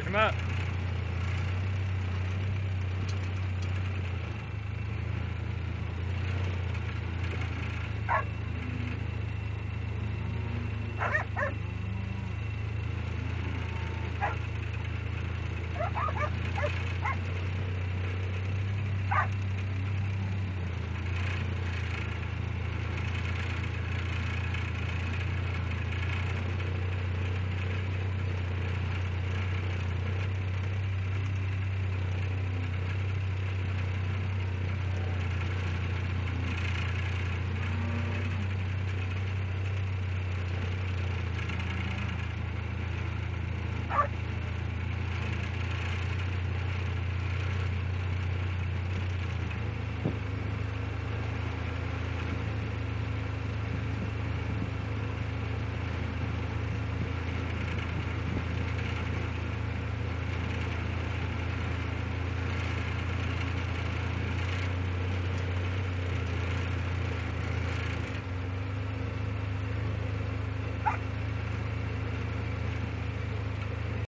です。が